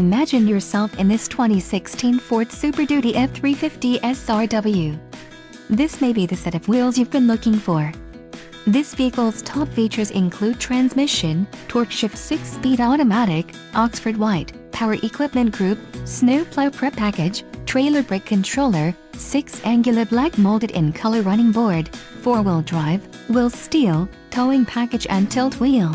Imagine yourself in this 2016 Ford Super Duty F350 SRW. This may be the set of wheels you've been looking for. This vehicle's top features include transmission, TorqShift 6-speed automatic, Oxford White, power equipment group, snow plow prep package, trailer brake controller, 6 angular black molded in color running board, 4-wheel drive, wheel steel, towing package and tilt wheel.